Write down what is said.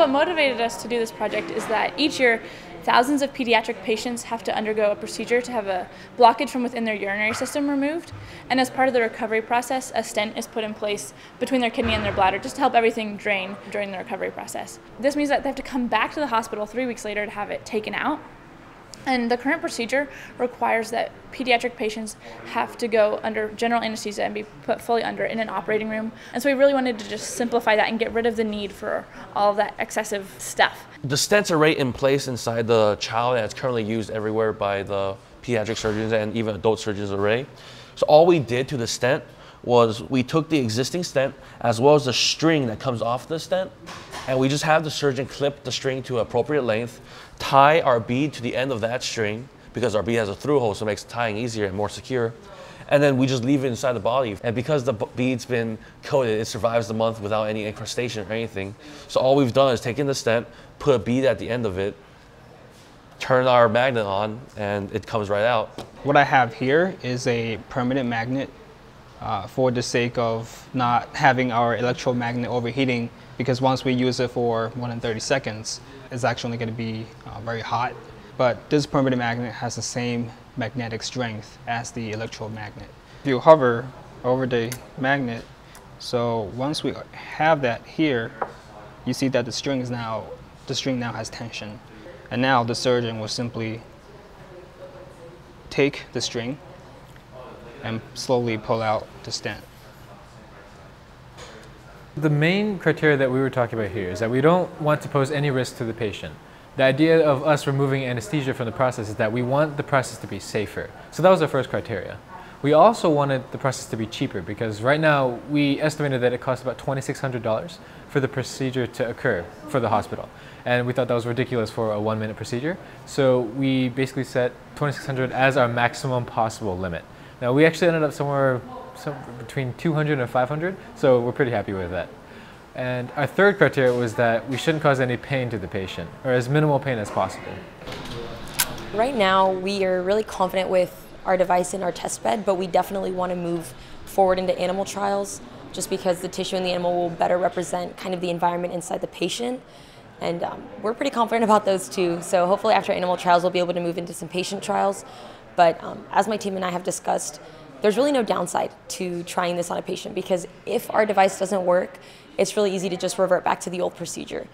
what motivated us to do this project is that each year thousands of pediatric patients have to undergo a procedure to have a blockage from within their urinary system removed. And as part of the recovery process, a stent is put in place between their kidney and their bladder just to help everything drain during the recovery process. This means that they have to come back to the hospital three weeks later to have it taken out and the current procedure requires that pediatric patients have to go under general anesthesia and be put fully under in an operating room. And so we really wanted to just simplify that and get rid of the need for all that excessive stuff. The stents are right in place inside the child it's currently used everywhere by the pediatric surgeons and even adult surgeons already. So all we did to the stent was we took the existing stent as well as the string that comes off the stent and we just have the surgeon clip the string to appropriate length, tie our bead to the end of that string because our bead has a through hole so it makes tying easier and more secure. And then we just leave it inside the body. And because the bead's been coated, it survives the month without any incrustation or anything. So all we've done is taken the stent, put a bead at the end of it, turn our magnet on, and it comes right out. What I have here is a permanent magnet uh, for the sake of not having our electromagnet overheating because once we use it for more than 30 seconds, it's actually going to be uh, very hot. But this permanent magnet has the same magnetic strength as the electromagnet. If you hover over the magnet, so once we have that here, you see that the string is now, the string now has tension. And now the surgeon will simply take the string and slowly pull out the stent. The main criteria that we were talking about here is that we don't want to pose any risk to the patient. The idea of us removing anesthesia from the process is that we want the process to be safer. So that was our first criteria. We also wanted the process to be cheaper because right now we estimated that it costs about $2,600 for the procedure to occur for the hospital. And we thought that was ridiculous for a one minute procedure. So we basically set 2600 as our maximum possible limit. Now we actually ended up somewhere, between 200 and 500, so we're pretty happy with that. And our third criteria was that we shouldn't cause any pain to the patient, or as minimal pain as possible. Right now, we are really confident with our device in our test bed, but we definitely want to move forward into animal trials just because the tissue in the animal will better represent kind of the environment inside the patient. And um, we're pretty confident about those too. So hopefully after animal trials, we'll be able to move into some patient trials. But um, as my team and I have discussed, there's really no downside to trying this on a patient because if our device doesn't work, it's really easy to just revert back to the old procedure.